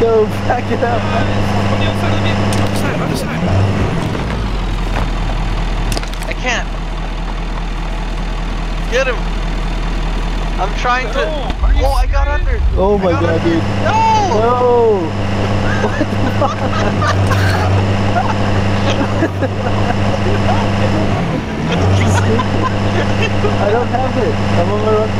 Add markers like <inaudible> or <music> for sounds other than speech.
Go back it up. On the outside of the vehicle. Other side, other side. I can't. Get him. I'm trying to. Oh, I got under. Oh my god, under. dude. No! No! What the fuck? <laughs> <laughs> I don't have it. I'm on my run.